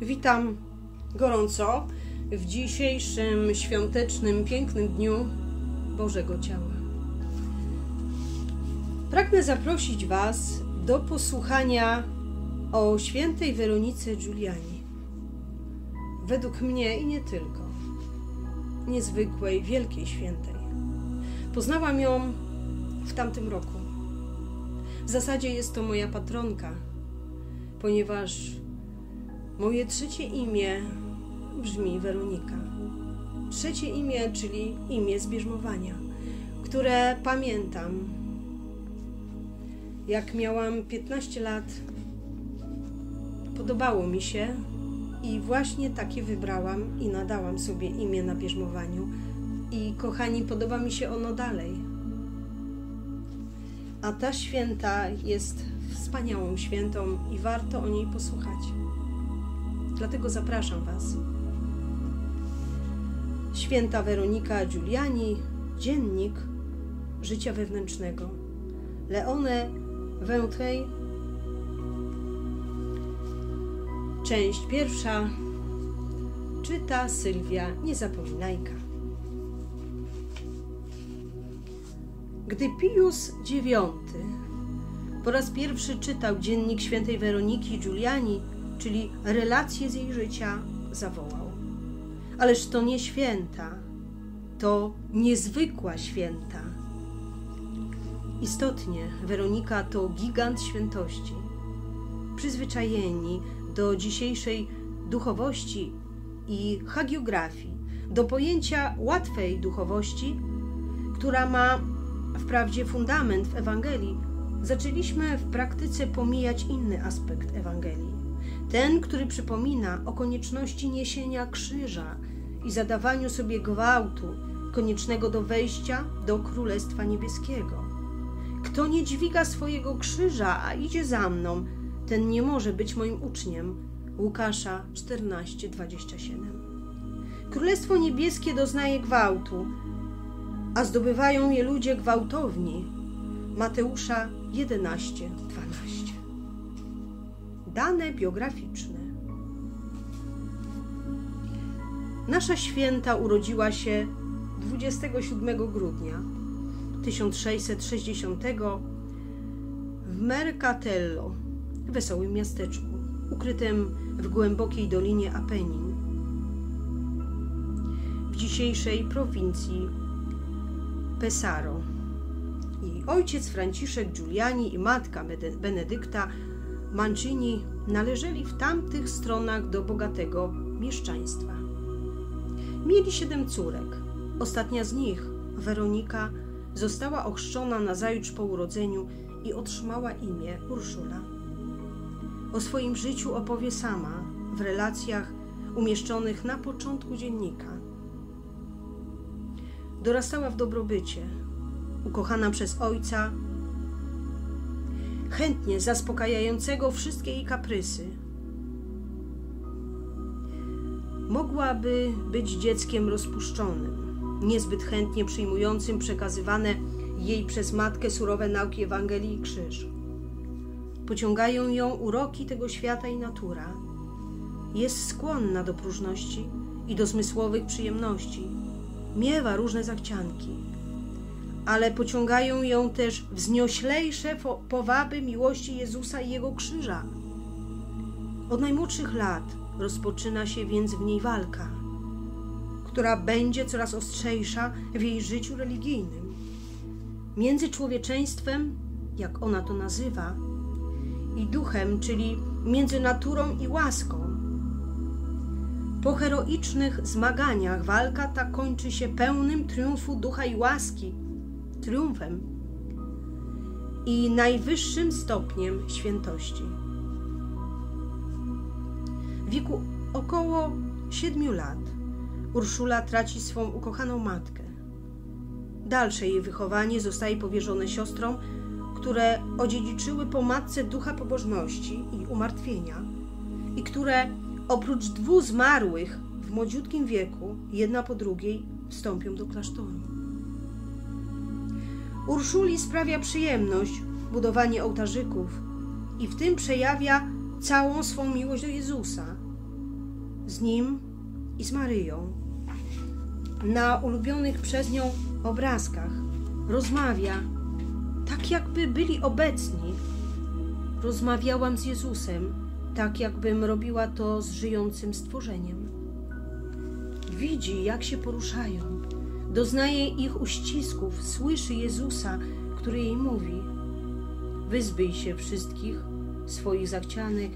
Witam gorąco w dzisiejszym świątecznym, pięknym dniu Bożego Ciała. Pragnę zaprosić Was do posłuchania o świętej Weronice Giuliani. Według mnie i nie tylko. Niezwykłej, wielkiej świętej. Poznałam ją w tamtym roku. W zasadzie jest to moja patronka, ponieważ moje trzecie imię brzmi Weronika. Trzecie imię, czyli imię zbierzmowania, które pamiętam. Jak miałam 15 lat, podobało mi się i właśnie takie wybrałam i nadałam sobie imię na bierzmowaniu. I kochani, podoba mi się ono dalej. A ta święta jest wspaniałą świętą i warto o niej posłuchać. Dlatego zapraszam Was. Święta Weronika Giuliani, dziennik życia wewnętrznego. Leone Ventrej, część pierwsza, czyta Sylwia Niezapominajka. Gdy Pius IX po raz pierwszy czytał dziennik świętej Weroniki Giuliani, czyli relacje z jej życia, zawołał. Ależ to nie święta, to niezwykła święta. Istotnie, Weronika to gigant świętości. Przyzwyczajeni do dzisiejszej duchowości i hagiografii, do pojęcia łatwej duchowości, która ma wprawdzie fundament w Ewangelii, zaczęliśmy w praktyce pomijać inny aspekt Ewangelii. Ten, który przypomina o konieczności niesienia krzyża i zadawaniu sobie gwałtu koniecznego do wejścia do Królestwa Niebieskiego. Kto nie dźwiga swojego krzyża, a idzie za mną, ten nie może być moim uczniem. Łukasza 14:27. Królestwo Niebieskie doznaje gwałtu, a zdobywają je ludzie gwałtowni. Mateusza 11:12. Dane biograficzne. Nasza święta urodziła się 27 grudnia 1660 w Mercatello, wesołym miasteczku, ukrytym w głębokiej dolinie Apenin, w dzisiejszej prowincji Pesaro. Jej ojciec Franciszek Giuliani i matka Benedykta Mancini należeli w tamtych stronach do bogatego mieszczaństwa. Mieli siedem córek. Ostatnia z nich, Weronika, została ochrzczona nazajutrz po urodzeniu i otrzymała imię Urszula. O swoim życiu opowie sama w relacjach umieszczonych na początku dziennika. Dorastała w dobrobycie, ukochana przez ojca, chętnie zaspokajającego wszystkie jej kaprysy. Mogłaby być dzieckiem rozpuszczonym, niezbyt chętnie przyjmującym przekazywane jej przez matkę surowe nauki Ewangelii i Krzyż. Pociągają ją uroki tego świata i natura. Jest skłonna do próżności i do zmysłowych przyjemności. Miewa różne zachcianki, ale pociągają ją też wznioślejsze powaby miłości Jezusa i Jego krzyża. Od najmłodszych lat rozpoczyna się więc w niej walka, która będzie coraz ostrzejsza w jej życiu religijnym. Między człowieczeństwem, jak ona to nazywa, i duchem, czyli między naturą i łaską. Po heroicznych zmaganiach walka ta kończy się pełnym triumfu ducha i łaski, triumfem i najwyższym stopniem świętości. W wieku około siedmiu lat Urszula traci swą ukochaną matkę. Dalsze jej wychowanie zostaje powierzone siostrom, które odziedziczyły po matce ducha pobożności i umartwienia i które oprócz dwóch zmarłych w młodziutkim wieku, jedna po drugiej, wstąpią do klasztoru. Urszuli sprawia przyjemność budowanie ołtarzyków i w tym przejawia całą swą miłość do Jezusa. z nim i z Maryją. Na ulubionych przez nią obrazkach rozmawia, tak jakby byli obecni. Rozmawiałam z Jezusem, tak jakbym robiła to z żyjącym stworzeniem. Widzi, jak się poruszają, doznaje ich uścisków, słyszy Jezusa, który jej mówi: Wyzbyj się wszystkich swoich zachcianek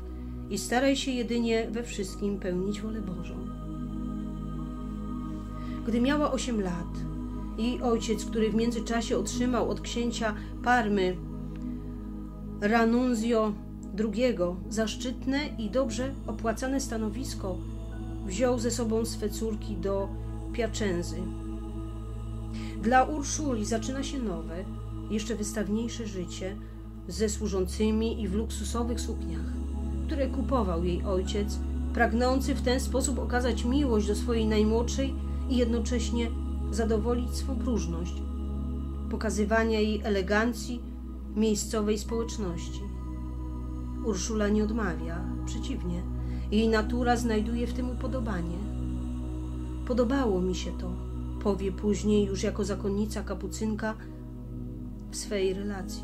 i staraj się jedynie we wszystkim pełnić wolę Bożą. Gdy miała 8 lat, jej ojciec, który w międzyczasie otrzymał od księcia Parmy Ranunzio II zaszczytne i dobrze opłacane stanowisko, wziął ze sobą swe córki do Piacenzy. Dla Urszuli zaczyna się nowe, jeszcze wystawniejsze życie ze służącymi i w luksusowych sukniach, które kupował jej ojciec, pragnący w ten sposób okazać miłość do swojej najmłodszej i jednocześnie zadowolić swą próżność, pokazywania jej elegancji miejscowej społeczności. Urszula nie odmawia, przeciwnie, jej natura znajduje w tym upodobanie. Podobało mi się to, powie później już jako zakonnica kapucynka w swej relacji.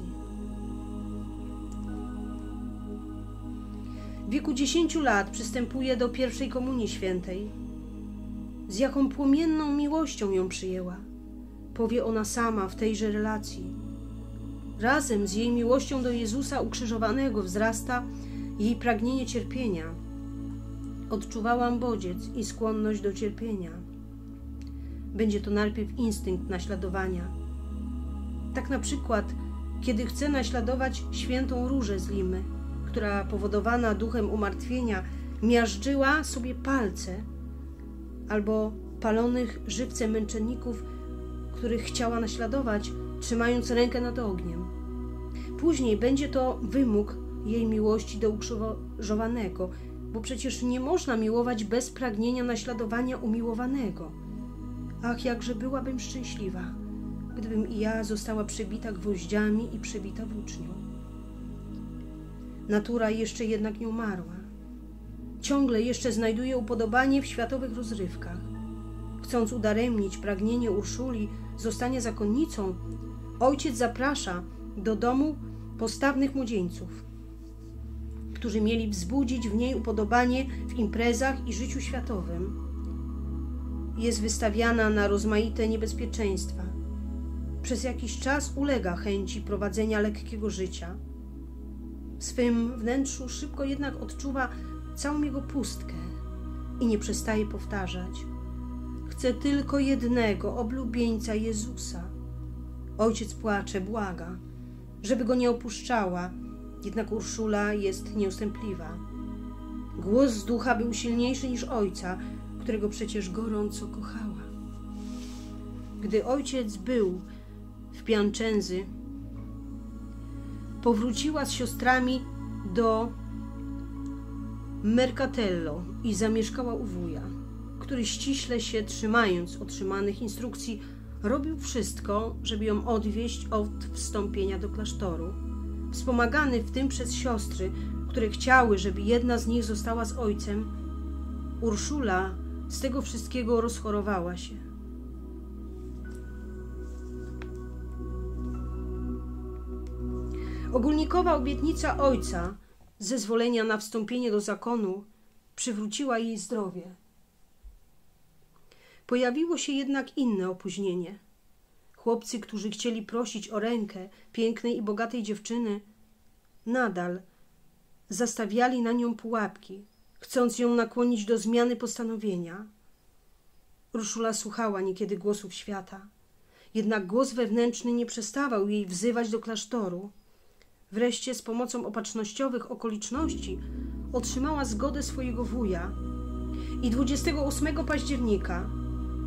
W wieku 10 lat przystępuje do pierwszej komunii świętej. Z jaką płomienną miłością ją przyjęła, powie ona sama w tejże relacji. Razem z jej miłością do Jezusa ukrzyżowanego wzrasta jej pragnienie cierpienia. Odczuwałam bodziec i skłonność do cierpienia. Będzie to najpierw instynkt naśladowania. Tak na przykład, kiedy chce naśladować świętą różę z Limy, która powodowana duchem umartwienia miażdżyła sobie palce, albo palonych żywcem męczenników, których chciała naśladować, trzymając rękę nad ogniem. Później będzie to wymóg jej miłości do ukrzyżowanego, bo przecież nie można miłować bez pragnienia naśladowania umiłowanego. Ach, jakże byłabym szczęśliwa, gdybym i ja została przybita gwoździami i przybita włócznią. Natura jeszcze jednak nie umarła. Ciągle jeszcze znajduje upodobanie w światowych rozrywkach. Chcąc udaremnić pragnienie Urszuli zostania zakonnicą, ojciec zaprasza do domu postawnych młodzieńców, którzy mieli wzbudzić w niej upodobanie w imprezach i życiu światowym. Jest wystawiana na rozmaite niebezpieczeństwa. Przez jakiś czas ulega chęci prowadzenia lekkiego życia. W swym wnętrzu szybko jednak odczuwa całą jego pustkę i nie przestaje powtarzać: Chcę tylko jednego oblubieńca Jezusa. Ojciec płacze, błaga, żeby go nie opuszczała, jednak Urszula jest nieustępliwa. Głos z ducha był silniejszy niż ojca, którego przecież gorąco kochała. Gdy ojciec był w Pianczęzy, powróciła z siostrami do Mercatello i zamieszkała u wuja, który ściśle się trzymając otrzymanych instrukcji, robił wszystko, żeby ją odwieść od wstąpienia do klasztoru. Wspomagany w tym przez siostry, które chciały, żeby jedna z nich została z ojcem, Urszula z tego wszystkiego rozchorowała się. Ogólnikowa obietnica ojca, zezwolenia na wstąpienie do zakonu, przywróciła jej zdrowie. Pojawiło się jednak inne opóźnienie. Chłopcy, którzy chcieli prosić o rękę pięknej i bogatej dziewczyny, nadal zastawiali na nią pułapki, chcąc ją nakłonić do zmiany postanowienia. Urszula słuchała niekiedy głosów świata, jednak głos wewnętrzny nie przestawał jej wzywać do klasztoru. Wreszcie z pomocą opatrznościowych okoliczności otrzymała zgodę swojego wuja i 28 października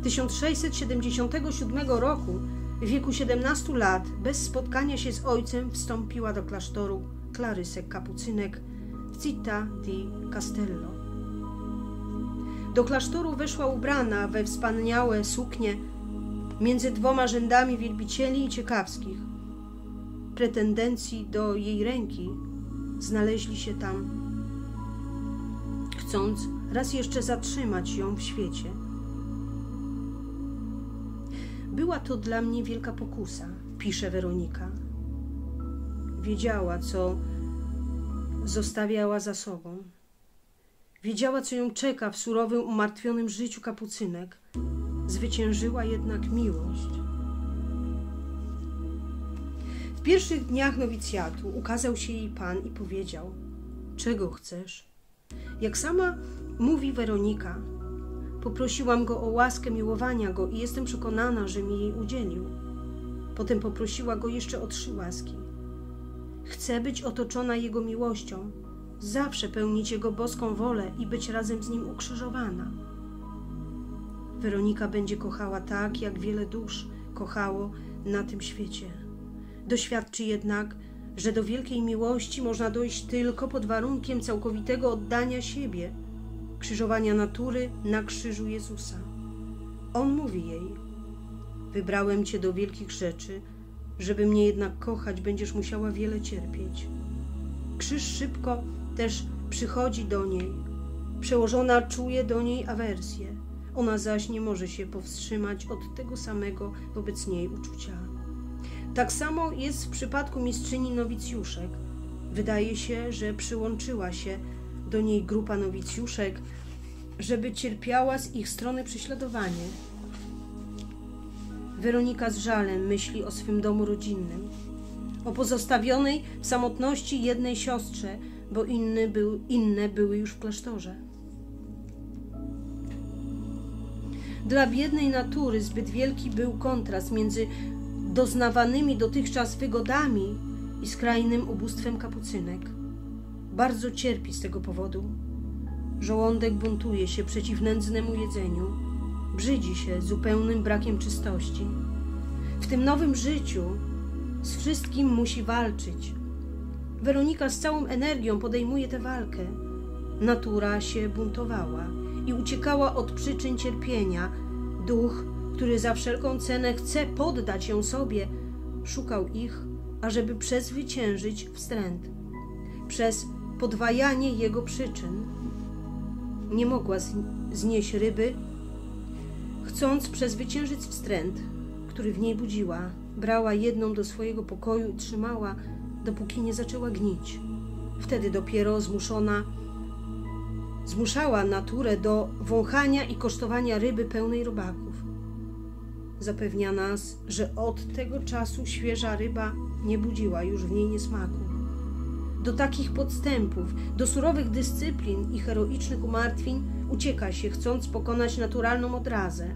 1677 roku w wieku 17 lat bez spotkania się z ojcem wstąpiła do klasztoru Klarysek Kapucynek Città di Castello. Do klasztoru weszła ubrana we wspaniałe suknie między dwoma rzędami wielbicieli i ciekawskich. Pretendencji do jej ręki znaleźli się tam chcąc raz jeszcze zatrzymać ją w świecie. Była to dla mnie wielka pokusa, pisze Weronika. Wiedziała, co zostawiała za sobą. Wiedziała, co ją czeka w surowym, umartwionym życiu kapucynek. Zwyciężyła jednak miłość. W pierwszych dniach nowicjatu ukazał się jej Pan i powiedział: Czego chcesz? Jak sama mówi Weronika, poprosiłam go o łaskę miłowania go i jestem przekonana, że mi jej udzielił. Potem poprosiła go jeszcze o trzy łaski. Chcę być otoczona jego miłością, zawsze pełnić jego boską wolę i być razem z nim ukrzyżowana. Weronika będzie kochała tak, jak wiele dusz kochało na tym świecie. Doświadczy jednak, że do wielkiej miłości można dojść tylko pod warunkiem całkowitego oddania siebie, krzyżowania natury na krzyżu Jezusa. On mówi jej: Wybrałem cię do wielkich rzeczy, żeby mnie jednak kochać, będziesz musiała wiele cierpieć. Krzyż szybko też przychodzi do niej. Przełożona czuje do niej awersję. Ona zaś nie może się powstrzymać od tego samego wobec niej uczucia. Tak samo jest w przypadku mistrzyni nowicjuszek. Wydaje się, że przyłączyła się do niej grupa nowicjuszek, żeby cierpiała z ich strony prześladowanie. Weronika z żalem myśli o swym domu rodzinnym, o pozostawionej w samotności jednej siostrze, bo inny był, inne były już w klasztorze. Dla biednej natury zbyt wielki był kontrast między doznawanymi dotychczas wygodami i skrajnym ubóstwem kapucynek. Bardzo cierpi z tego powodu. Żołądek buntuje się przeciw nędznemu jedzeniu, brzydzi się zupełnym brakiem czystości. W tym nowym życiu z wszystkim musi walczyć. Weronika z całą energią podejmuje tę walkę. Natura się buntowała i uciekała od przyczyn cierpienia. Duch który za wszelką cenę chce poddać ją sobie, szukał ich, ażeby przezwyciężyć wstręt, przez podwajanie jego przyczyn. Nie mogła znieść ryby, chcąc przezwyciężyć wstręt, który w niej budziła. Brała jedną do swojego pokoju i trzymała, dopóki nie zaczęła gnić. Wtedy dopiero zmuszona zmuszała naturę do wąchania i kosztowania ryby pełnej robaków zapewnia nas, że od tego czasu świeża ryba nie budziła już w niej niesmaku. Do takich podstępów, do surowych dyscyplin i heroicznych umartwień ucieka się, chcąc pokonać naturalną odrazę.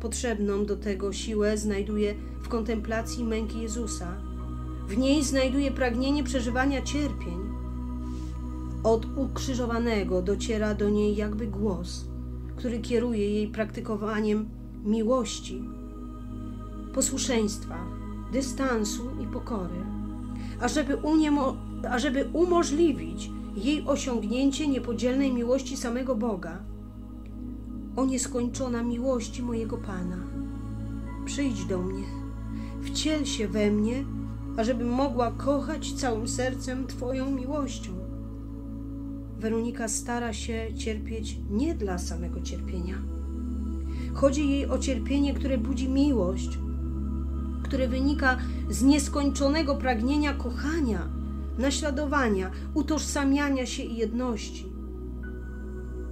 Potrzebną do tego siłę znajduje w kontemplacji męki Jezusa. W niej znajduje pragnienie przeżywania cierpień. Od ukrzyżowanego dociera do niej jakby głos, który kieruje jej praktykowaniem miłości, posłuszeństwa, dystansu i pokory, ażeby, uniemo- ażeby umożliwić jej osiągnięcie niepodzielnej miłości samego Boga. O nieskończona miłości mojego Pana, przyjdź do mnie, wciel się we mnie, ażebym mogła kochać całym sercem Twoją miłością. Weronika stara się cierpieć nie dla samego cierpienia Chodzi jej o cierpienie, które budzi miłość, które wynika z nieskończonego pragnienia kochania, naśladowania, utożsamiania się i jedności.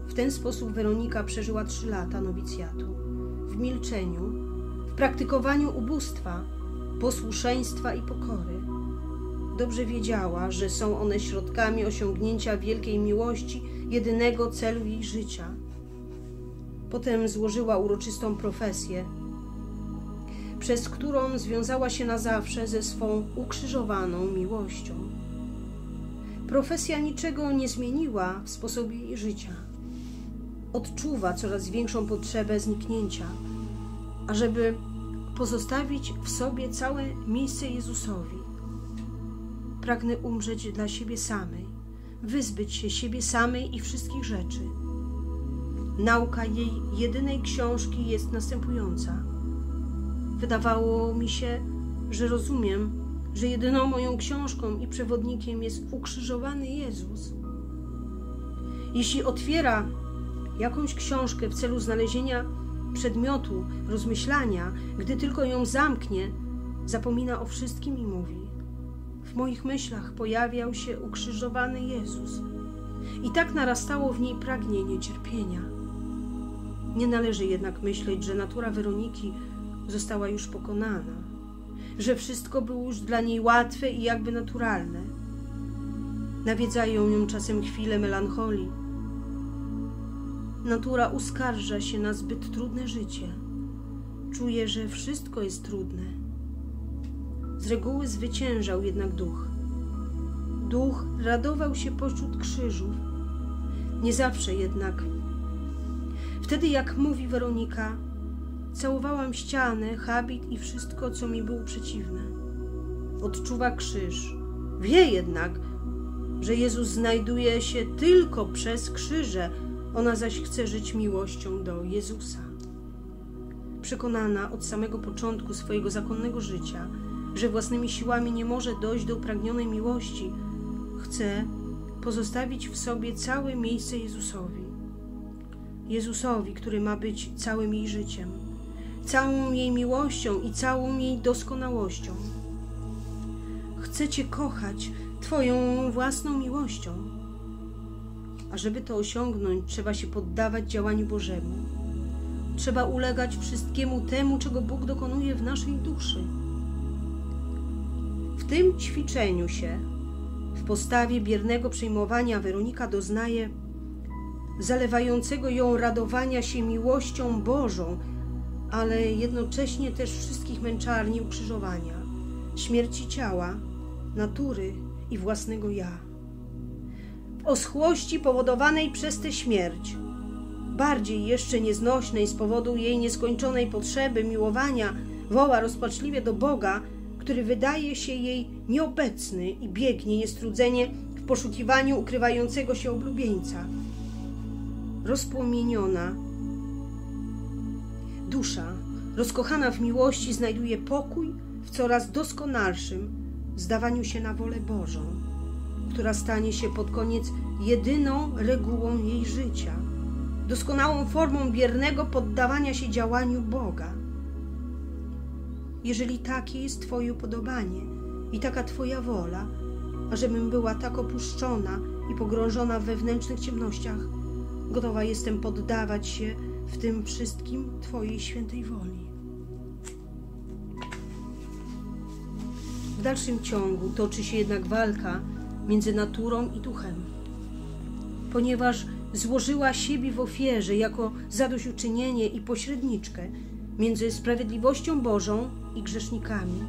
W ten sposób Weronika przeżyła trzy lata nowicjatu w milczeniu, w praktykowaniu ubóstwa, posłuszeństwa i pokory. Dobrze wiedziała, że są one środkami osiągnięcia wielkiej miłości, jedynego celu jej życia Potem złożyła uroczystą profesję, przez którą związała się na zawsze ze swą ukrzyżowaną miłością. Profesja niczego nie zmieniła w sposobie życia. Odczuwa coraz większą potrzebę zniknięcia, ażeby pozostawić w sobie całe miejsce Jezusowi. Pragnę umrzeć dla siebie samej, wyzbyć się siebie samej i wszystkich rzeczy Nauka jej jedynej książki jest następująca. Wydawało mi się, że rozumiem, że jedyną moją książką i przewodnikiem jest ukrzyżowany Jezus. Jeśli otwiera jakąś książkę w celu znalezienia przedmiotu rozmyślania, gdy tylko ją zamknie, zapomina o wszystkim i mówi: W moich myślach pojawiał się ukrzyżowany Jezus. I tak narastało w niej pragnienie cierpienia. Nie należy jednak myśleć, że natura Weroniki została już pokonana, że wszystko było już dla niej łatwe i jakby naturalne. Nawiedzają ją czasem chwile melancholii. Natura uskarża się na zbyt trudne życie. Czuje, że wszystko jest trudne. Z reguły zwyciężał jednak duch. Duch radował się pośród krzyżów. Nie zawsze jednak. Wtedy, jak mówi Weronika, całowałam ścianę, habit i wszystko, co mi było przeciwne. Odczuwa krzyż. Wie jednak, że Jezus znajduje się tylko przez krzyże, ona zaś chce żyć miłością do Jezusa. Przekonana od samego początku swojego zakonnego życia, że własnymi siłami nie może dojść do upragnionej miłości, chce pozostawić w sobie całe miejsce Jezusowi. Jezusowi, który ma być całym jej życiem, całą jej miłością i całą jej doskonałością. Chce Cię kochać Twoją własną miłością. A żeby to osiągnąć, trzeba się poddawać działaniu Bożemu. Trzeba ulegać wszystkiemu temu, czego Bóg dokonuje w naszej duszy. W tym ćwiczeniu się, w postawie biernego przejmowania, Weronika doznaje zalewającego ją radowania się miłością Bożą, ale jednocześnie też wszystkich męczarni ukrzyżowania, śmierci ciała, natury i własnego ja. W oschłości powodowanej przez tę śmierć, bardziej jeszcze nieznośnej z powodu jej nieskończonej potrzeby miłowania, woła rozpaczliwie do Boga, który wydaje się jej nieobecny i biegnie niestrudzenie w poszukiwaniu ukrywającego się oblubieńca. Rozpłomieniona dusza, rozkochana w miłości, znajduje pokój w coraz doskonalszym zdawaniu się na wolę Bożą, która stanie się pod koniec jedyną regułą jej życia, doskonałą formą biernego poddawania się działaniu Boga. Jeżeli takie jest Twoje upodobanie i taka Twoja wola, ażebym była tak opuszczona i pogrążona w wewnętrznych ciemnościach, gotowa jestem poddawać się w tym wszystkim Twojej świętej woli. W dalszym ciągu toczy się jednak walka między naturą i duchem, ponieważ złożyła siebie w ofierze jako zadośćuczynienie i pośredniczkę między sprawiedliwością Bożą i grzesznikami.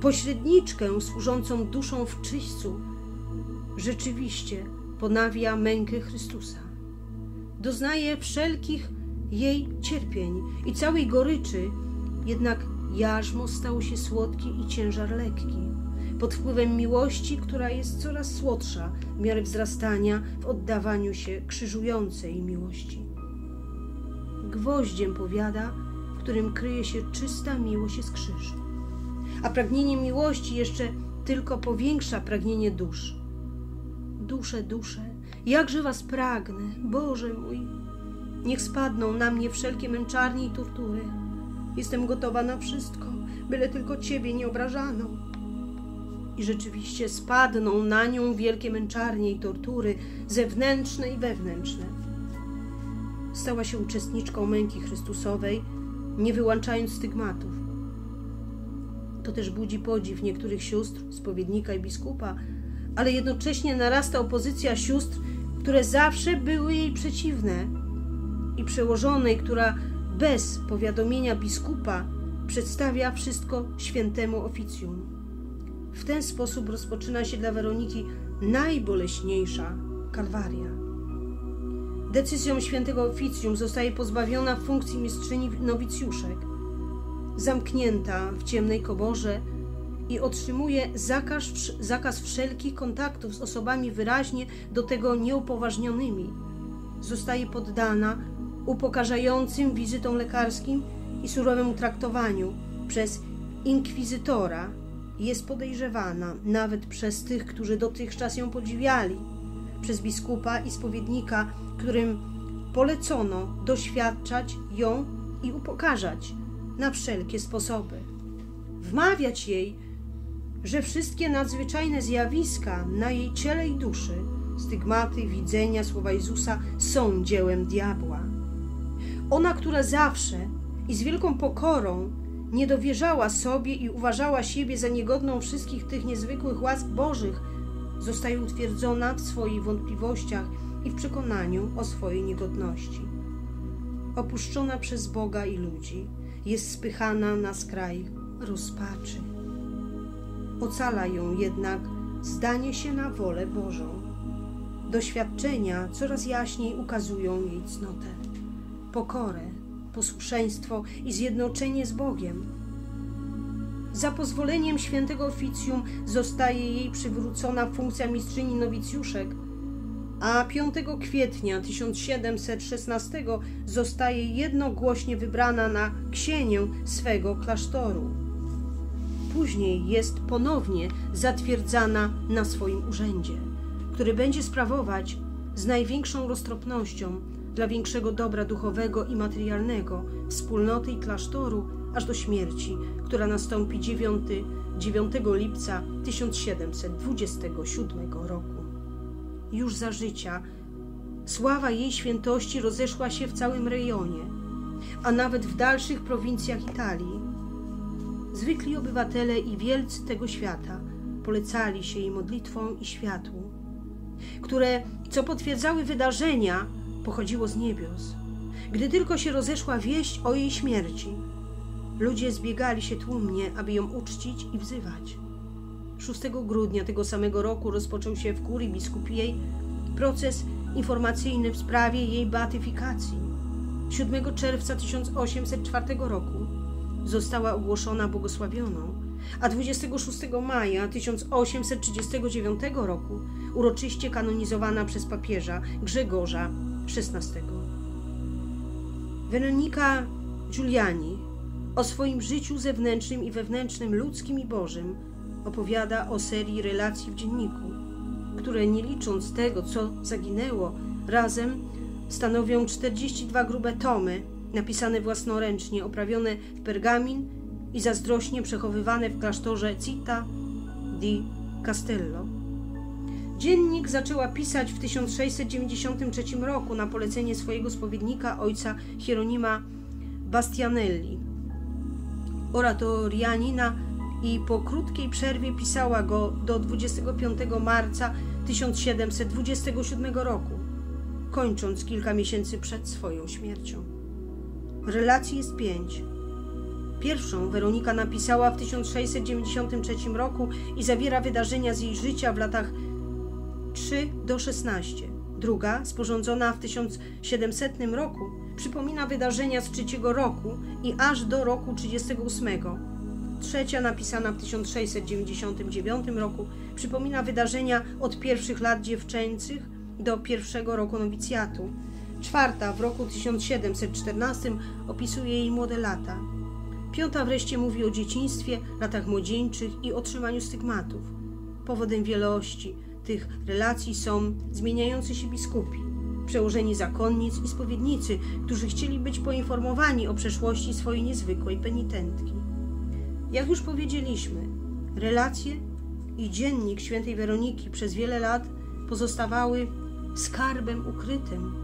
Pośredniczkę służącą duszą w czyśćcu rzeczywiście ponawia mękę Chrystusa. Doznaje wszelkich jej cierpień i całej goryczy, jednak jarzmo stało się słodkie i ciężar lekki. Pod wpływem miłości, która jest coraz słodsza w miarę wzrastania w oddawaniu się krzyżującej miłości. Gwoździem powiada, w którym kryje się czysta miłość jest krzyż. A pragnienie miłości jeszcze tylko powiększa pragnienie dusz. Dusze, dusze, jakże was pragnę, Boże mój, Niech spadną na mnie wszelkie męczarnie i tortury. Jestem gotowa na wszystko, byle tylko Ciebie nie obrażano. I rzeczywiście spadną na nią wielkie męczarnie i tortury, zewnętrzne i wewnętrzne. Stała się uczestniczką męki Chrystusowej, nie wyłączając stygmatów. To też budzi podziw niektórych sióstr, spowiednika i biskupa, ale jednocześnie narasta opozycja sióstr, które zawsze były jej przeciwne i przełożonej, która bez powiadomienia biskupa przedstawia wszystko świętemu oficjum. W ten sposób rozpoczyna się dla Weroniki najboleśniejsza kalwaria. Decyzją świętego oficjum zostaje pozbawiona funkcji mistrzyni nowicjuszek, zamknięta w ciemnej koborze i otrzymuje zakaz, zakaz wszelkich kontaktów z osobami wyraźnie do tego nieupoważnionymi. Zostaje poddana upokarzającym wizytom lekarskim i surowemu traktowaniu przez inkwizytora jest podejrzewana nawet przez tych, którzy dotychczas ją podziwiali, przez biskupa i spowiednika, którym polecono doświadczać ją i upokarzać na wszelkie sposoby. Wmawiać jej, że wszystkie nadzwyczajne zjawiska na jej ciele i duszy, stygmaty, widzenia, słowa Jezusa są dziełem diabła. Ona, która zawsze i z wielką pokorą nie dowierzała sobie i uważała siebie za niegodną wszystkich tych niezwykłych łask Bożych, zostaje utwierdzona w swoich wątpliwościach i w przekonaniu o swojej niegodności. Opuszczona przez Boga i ludzi, jest spychana na skraj rozpaczy. Ocala ją jednak zdanie się na wolę Bożą. Doświadczenia coraz jaśniej ukazują jej cnotę, pokorę, posłuszeństwo i zjednoczenie z Bogiem. Za pozwoleniem świętego oficjum zostaje jej przywrócona funkcja mistrzyni nowicjuszek, a 5 kwietnia 1716 zostaje jednogłośnie wybrana na ksienię swego klasztoru. Później jest ponownie zatwierdzana na swoim urzędzie, który będzie sprawować z największą roztropnością dla większego dobra duchowego i materialnego wspólnoty i klasztoru aż do śmierci, która nastąpi 9, 9 lipca 1727 roku. Już za życia sława jej świętości rozeszła się w całym rejonie, a nawet w dalszych prowincjach Italii. Zwykli obywatele i wielcy tego świata polecali się jej modlitwą i światłu, które, co potwierdzały wydarzenia, pochodziło z niebios. Gdy tylko się rozeszła wieść o jej śmierci, ludzie zbiegali się tłumnie, aby ją uczcić i wzywać. 6 grudnia tego samego roku rozpoczął się w kurii biskupiej proces informacyjny w sprawie jej beatyfikacji. 7 czerwca 1804 roku została ogłoszona błogosławioną, a 26 maja 1839 roku uroczyście kanonizowana przez papieża Grzegorza XVI. Weronika Giuliani o swoim życiu zewnętrznym i wewnętrznym, ludzkim i bożym opowiada o serii relacji w dzienniku, które nie licząc tego, co zaginęło, razem stanowią 42 grube tomy, napisane własnoręcznie, oprawione w pergamin i zazdrośnie przechowywane w klasztorze Città di Castello. Dziennik zaczęła pisać w 1693 roku na polecenie swojego spowiednika ojca Hieronima Bastianelli, oratorianina i po krótkiej przerwie pisała go do 25 marca 1727 roku, kończąc kilka miesięcy przed swoją śmiercią. Relacji jest pięć. Pierwszą Weronika napisała w 1693 roku i zawiera wydarzenia z jej życia w latach 3 do 16. Druga, sporządzona w 1700 roku, przypomina wydarzenia z trzeciego roku i aż do roku 38. Trzecia, napisana w 1699 roku, przypomina wydarzenia od pierwszych lat dziewczęcych do pierwszego roku nowicjatu. Czwarta, w roku 1714, opisuje jej młode lata. Piąta wreszcie mówi o dzieciństwie, latach młodzieńczych i otrzymaniu stygmatów. Powodem wielości tych relacji są zmieniający się biskupi, przełożeni zakonnic i spowiednicy, którzy chcieli być poinformowani o przeszłości swojej niezwykłej penitentki. Jak już powiedzieliśmy, relacje i dziennik świętej Weroniki przez wiele lat pozostawały skarbem ukrytym.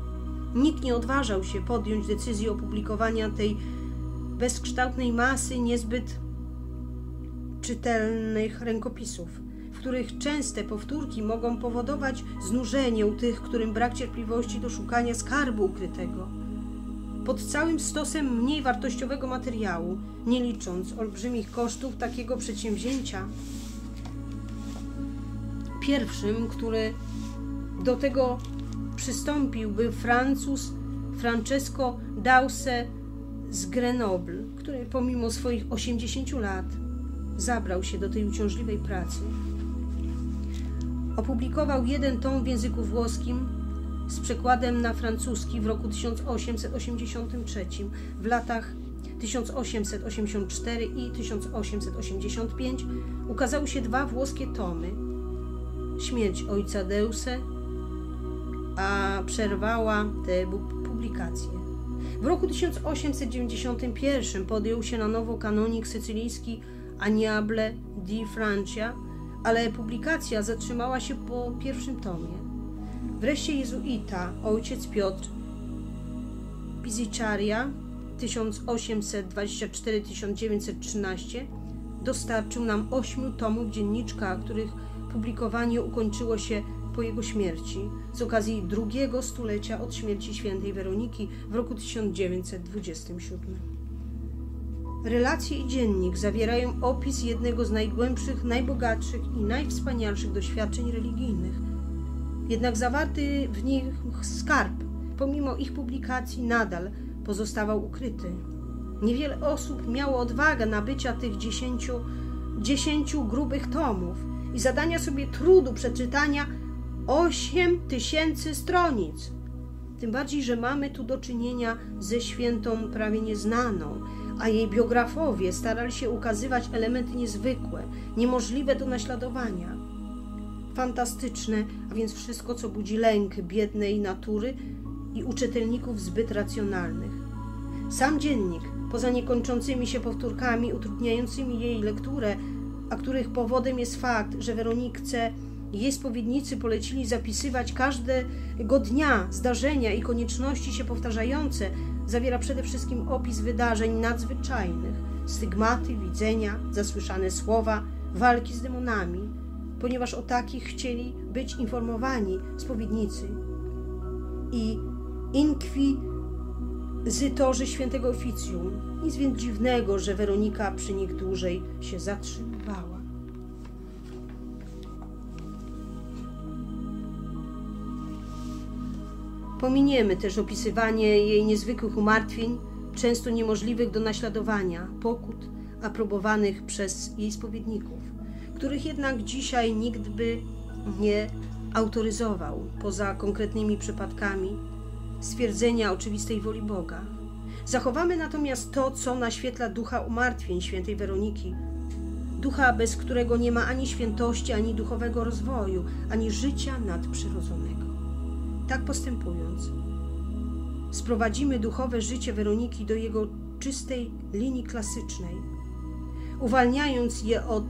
Nikt nie odważał się podjąć decyzji opublikowania tej bezkształtnej masy niezbyt czytelnych rękopisów których częste powtórki mogą powodować znużenie u tych, którym brak cierpliwości do szukania skarbu ukrytego. Pod całym stosem mniej wartościowego materiału, nie licząc olbrzymich kosztów takiego przedsięwzięcia, pierwszym, który do tego przystąpił, był Francuz Francesco Dause z Grenoble, który pomimo swoich 80 lat zabrał się do tej uciążliwej pracy. Opublikował jeden tom w języku włoskim z przekładem na francuski w roku 1883. W latach 1884 i 1885 ukazały się dwa włoskie tomy: Śmierć ojca Deuse a przerwała te publikacje. W roku 1891 podjął się na nowo kanonik sycylijski Aniable di Francia, ale publikacja zatrzymała się po pierwszym tomie. Wreszcie jezuita, ojciec Piotr Piziczaria 1824-1913 dostarczył nam ośmiu tomów dzienniczka, których publikowanie ukończyło się po jego śmierci z okazji drugiego stulecia od śmierci świętej Weroniki w roku 1927. Relacje i dziennik zawierają opis jednego z najgłębszych, najbogatszych i najwspanialszych doświadczeń religijnych. Jednak zawarty w nich skarb, pomimo ich publikacji, nadal pozostawał ukryty. Niewiele osób miało odwagę nabycia tych dziesięciu, dziesięciu grubych tomów i zadania sobie trudu przeczytania osiem tysięcy stronic. Tym bardziej, że mamy tu do czynienia ze świętą prawie nieznaną, a jej biografowie starali się ukazywać elementy niezwykłe, niemożliwe do naśladowania. Fantastyczne, a więc wszystko, co budzi lęk biednej natury i u czytelników zbyt racjonalnych. Sam dziennik, poza niekończącymi się powtórkami utrudniającymi jej lekturę, a których powodem jest fakt, że Weronikce jej spowiednicy polecili zapisywać każdego dnia zdarzenia i konieczności się powtarzające, zawiera przede wszystkim opis wydarzeń nadzwyczajnych, stygmaty, widzenia, zasłyszane słowa, walki z demonami, ponieważ o takich chcieli być informowani spowiednicy i inkwizytorzy świętego oficjum. Nic więc dziwnego, że Weronika przy nich dłużej się zatrzymywała. Pominiemy też opisywanie jej niezwykłych umartwień, często niemożliwych do naśladowania, pokut aprobowanych przez jej spowiedników, których jednak dzisiaj nikt by nie autoryzował poza konkretnymi przypadkami stwierdzenia oczywistej woli Boga. Zachowamy natomiast to, co naświetla ducha umartwień świętej Weroniki, ducha, bez którego nie ma ani świętości, ani duchowego rozwoju, ani życia nadprzyrodzonego. Tak postępując, sprowadzimy duchowe życie Weroniki do jego czystej linii klasycznej, uwalniając je od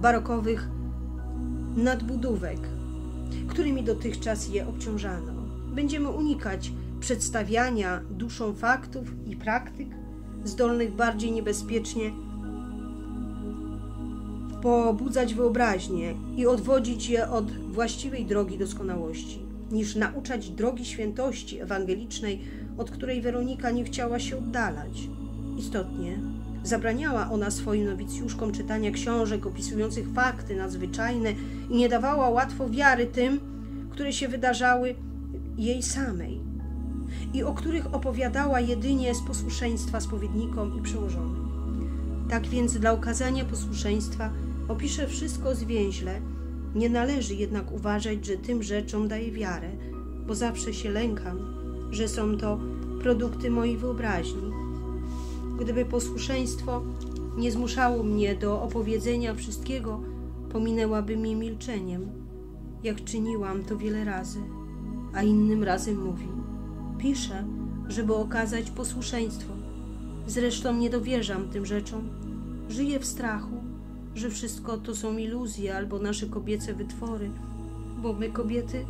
barokowych nadbudówek, którymi dotychczas je obciążano. Będziemy unikać przedstawiania duszą faktów i praktyk zdolnych bardziej niebezpiecznie pobudzać wyobraźnię i odwodzić je od właściwej drogi doskonałości niż nauczać drogi świętości ewangelicznej, od której Weronika nie chciała się oddalać. Istotnie, zabraniała ona swoim nowicjuszkom czytania książek opisujących fakty nadzwyczajne i nie dawała łatwo wiary tym, które się wydarzały jej samej i o których opowiadała jedynie z posłuszeństwa spowiednikom i przełożonym. Tak więc dla okazania posłuszeństwa opisze wszystko zwięźle, nie należy jednak uważać, że tym rzeczom daje wiarę, bo zawsze się lękam, że są to produkty mojej wyobraźni. Gdyby posłuszeństwo nie zmuszało mnie do opowiedzenia wszystkiego, pominęłaby mi milczeniem, jak czyniłam to wiele razy, a innym razem mówi: Piszę, żeby okazać posłuszeństwo. Zresztą nie dowierzam tym rzeczom. Żyję w strachu, że wszystko to są iluzje albo nasze kobiece wytwory, bo my kobiety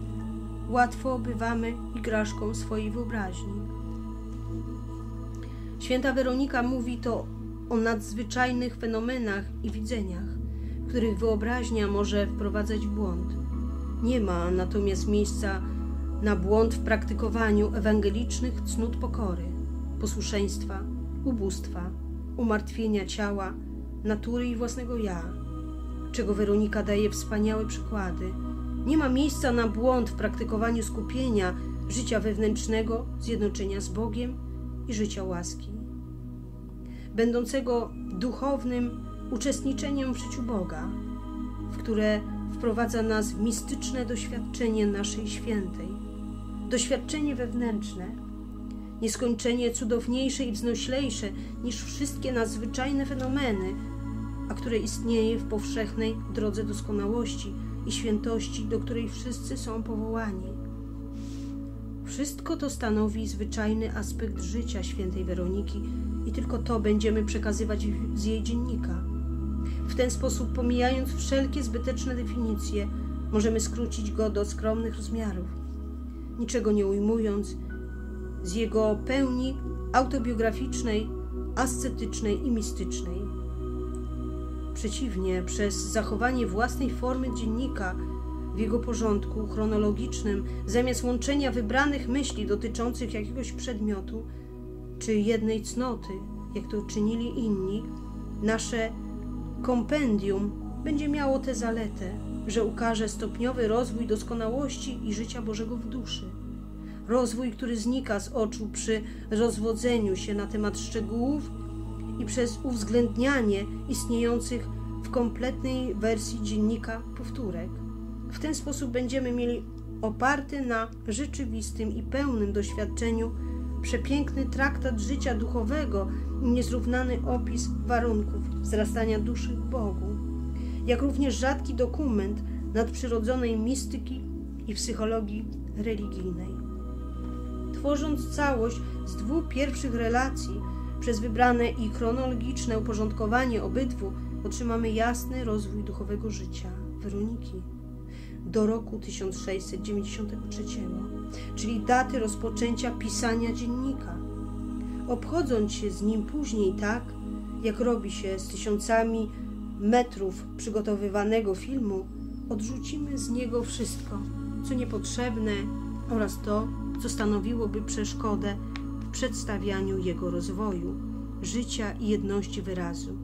łatwo bywamy igraszką swojej wyobraźni. Święta Weronika mówi to o nadzwyczajnych fenomenach i widzeniach, których wyobraźnia może wprowadzać w błąd. Nie ma natomiast miejsca na błąd w praktykowaniu ewangelicznych cnót pokory, posłuszeństwa, ubóstwa, umartwienia ciała, natury i własnego ja, czego Weronika daje wspaniałe przykłady. Nie ma miejsca na błąd w praktykowaniu skupienia, życia wewnętrznego, zjednoczenia z Bogiem i życia łaski, będącego duchownym uczestniczeniem w życiu Boga, w które wprowadza nas w mistyczne doświadczenie naszej świętej, doświadczenie wewnętrzne, nieskończenie cudowniejsze i wznoślejsze niż wszystkie nadzwyczajne fenomeny, a które istnieje w powszechnej drodze doskonałości i świętości, do której wszyscy są powołani. Wszystko to stanowi zwyczajny aspekt życia świętej Weroniki i tylko to będziemy przekazywać z jej dziennika. W ten sposób, pomijając wszelkie zbyteczne definicje, możemy skrócić go do skromnych rozmiarów, niczego nie ujmując z jego pełni autobiograficznej, ascetycznej i mistycznej. Przeciwnie, przez zachowanie własnej formy dziennika w jego porządku chronologicznym, zamiast łączenia wybranych myśli dotyczących jakiegoś przedmiotu czy jednej cnoty, jak to czynili inni, nasze kompendium będzie miało tę zaletę, że ukaże stopniowy rozwój doskonałości i życia Bożego w duszy. Rozwój, który znika z oczu przy rozwodzeniu się na temat szczegółów i przez uwzględnianie istniejących w kompletnej wersji dziennika powtórek. W ten sposób będziemy mieli oparty na rzeczywistym i pełnym doświadczeniu przepiękny traktat życia duchowego i niezrównany opis warunków wzrastania duszy w Bogu, jak również rzadki dokument nadprzyrodzonej mistyki i psychologii religijnej. Tworząc całość z dwóch pierwszych relacji, przez wybrane i chronologiczne uporządkowanie obydwu, otrzymamy jasny rozwój duchowego życia Weroniki do roku 1693, czyli daty rozpoczęcia pisania dziennika. Obchodząc się z nim później tak, jak robi się z tysiącami metrów przygotowywanego filmu, odrzucimy z niego wszystko, co niepotrzebne oraz to, co stanowiłoby przeszkodę przedstawianiu jego rozwoju, życia i jedności wyrazu.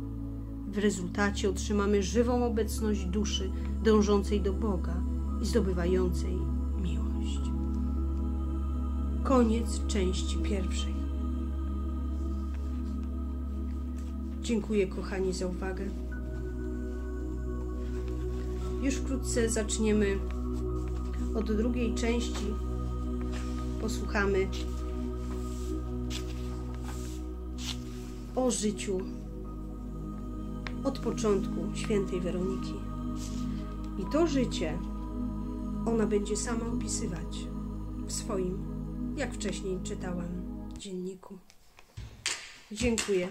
W rezultacie otrzymamy żywą obecność duszy dążącej do Boga i zdobywającej miłość. Koniec części pierwszej. Dziękuję, kochani, za uwagę. Już wkrótce zaczniemy od drugiej części. Posłuchamy o życiu od początku świętej Weroniki. I to życie ona będzie sama opisywać w swoim, jak wcześniej czytałam, dzienniku. Dziękuję.